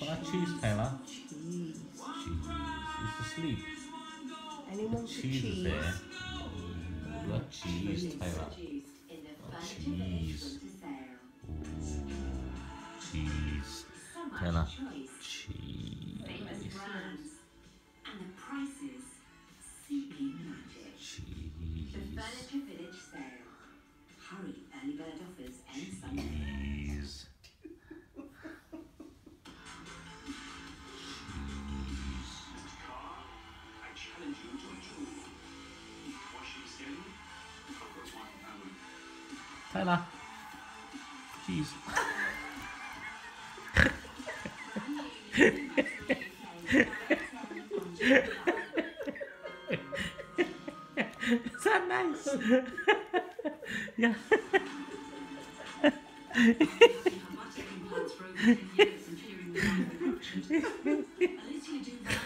What that cheese, Tyler? Cheese. Cheese. He's asleep. Anyone for Cheese is cheese? there. What cheese, Tyler? Cheese in the Furniture Village cheese. Ooh, cheese. Tyler. Tyler. Cheese. Is that nice? yeah.